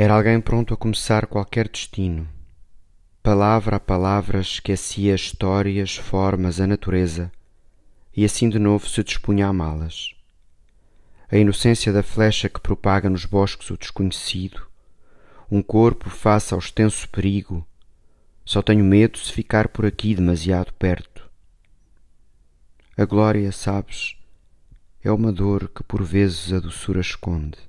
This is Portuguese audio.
Era alguém pronto a começar qualquer destino. Palavra a palavra esquecia histórias, formas, a natureza, e assim de novo se dispunha a amá-las. A inocência da flecha que propaga nos bosques o desconhecido, um corpo face ao extenso perigo, só tenho medo se ficar por aqui demasiado perto. A glória, sabes, é uma dor que por vezes a doçura esconde.